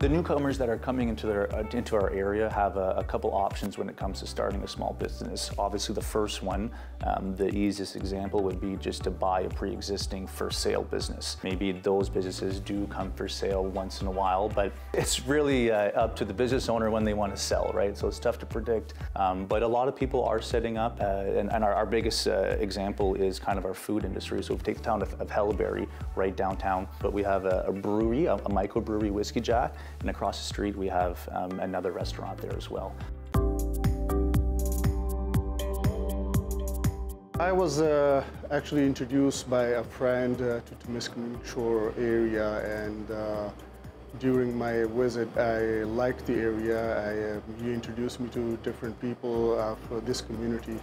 The newcomers that are coming into, their, uh, into our area have a, a, couple options when it comes to starting a small business. Obviously the first one, um, the easiest example would be just to buy a pre-existing for sale business. Maybe those businesses do come for sale once in a while, but it's really uh, up to the business owner when they want to sell, right? So it's tough to predict. Um, but a lot of people are setting up, uh, and, and, our, our biggest uh, example is kind of our food industry. So we take the town of, of right downtown, but we have a, a brewery, a, a microbrewery Whiskey Jack, and across the street, we have um, another restaurant there as well. I was uh, actually introduced by a friend uh, to Temiskaming Shore area and uh, during my visit I liked the area. I, uh, he introduced me to different people of this community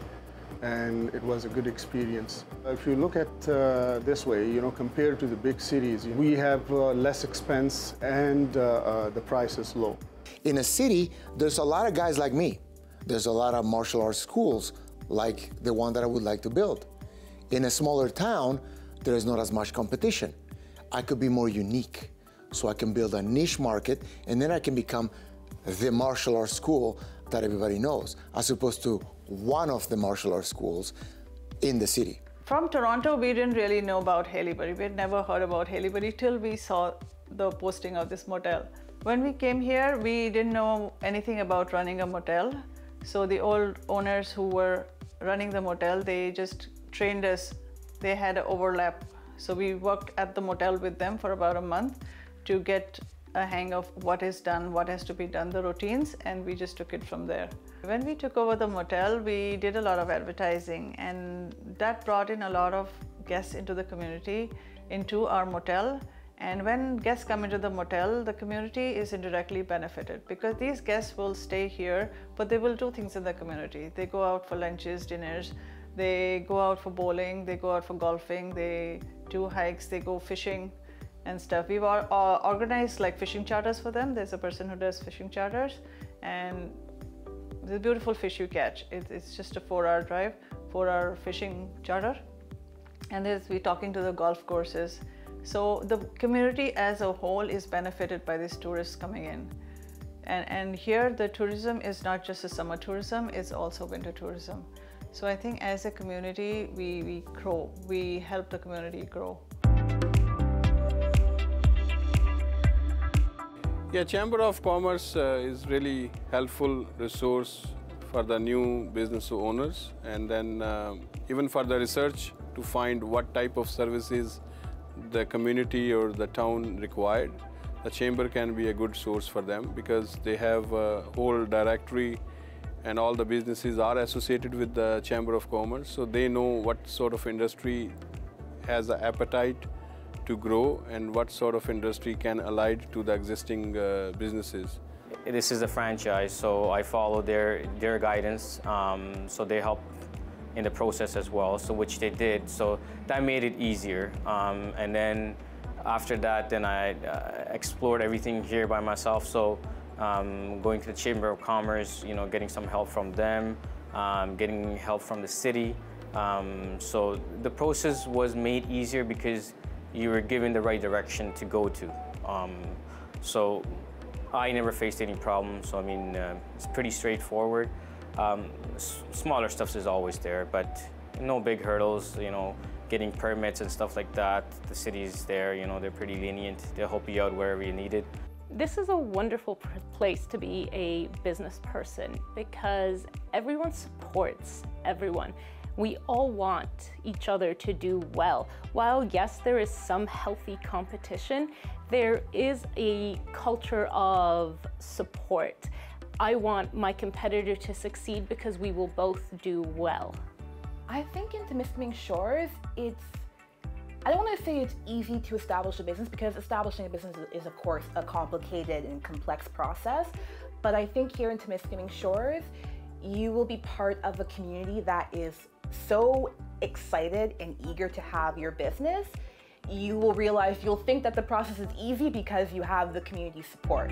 and it was a good experience. If you look at uh, this way, you know, compared to the big cities, we have uh, less expense and uh, uh, the price is low. In a city, there's a lot of guys like me. There's a lot of martial arts schools like the one that I would like to build. In a smaller town, there is not as much competition. I could be more unique, so I can build a niche market and then I can become the martial arts school that everybody knows, as opposed to one of the martial arts schools in the city. From Toronto, we didn't really know about Haileybury. We had never heard about Haileybury till we saw the posting of this motel. When we came here, we didn't know anything about running a motel. So the old owners who were running the motel, they just trained us. They had an overlap. So we worked at the motel with them for about a month to get a hang of what is done, what has to be done, the routines, and we just took it from there. When we took over the motel, we did a lot of advertising, and that brought in a lot of guests into the community, into our motel. And when guests come into the motel, the community is indirectly benefited because these guests will stay here, but they will do things in the community. They go out for lunches, dinners, they go out for bowling, they go out for golfing, they do hikes, they go fishing and stuff. We've uh, organized like fishing charters for them. There's a person who does fishing charters and the beautiful fish you catch. It, it's just a four hour drive, four hour fishing charter. And there's, we're talking to the golf courses. So the community as a whole is benefited by these tourists coming in. And, and here the tourism is not just a summer tourism, it's also winter tourism. So I think as a community, we, we grow, we help the community grow. Yeah, Chamber of Commerce uh, is really helpful resource for the new business owners and then uh, even for the research to find what type of services the community or the town required. The chamber can be a good source for them because they have a whole directory and all the businesses are associated with the Chamber of Commerce so they know what sort of industry has the appetite to grow and what sort of industry can allied to the existing uh, businesses? This is a franchise, so I follow their, their guidance. Um, so they help in the process as well, so which they did. So that made it easier. Um, and then after that, then I uh, explored everything here by myself. So um, going to the Chamber of Commerce, you know, getting some help from them, um, getting help from the city. Um, so the process was made easier because you were given the right direction to go to. Um, so I never faced any problems. So I mean, uh, it's pretty straightforward. Um, smaller stuff is always there, but no big hurdles. You know, getting permits and stuff like that. The city's there. You know, they're pretty lenient. They'll help you out wherever you need it. This is a wonderful place to be a business person because everyone supports everyone. We all want each other to do well. While yes, there is some healthy competition, there is a culture of support. I want my competitor to succeed because we will both do well. I think in Temiskaming Shores, it's I don't want to say it's easy to establish a business because establishing a business is, of course, a complicated and complex process. But I think here in Temiskaming Shores, you will be part of a community that is so excited and eager to have your business, you will realize you'll think that the process is easy because you have the community support.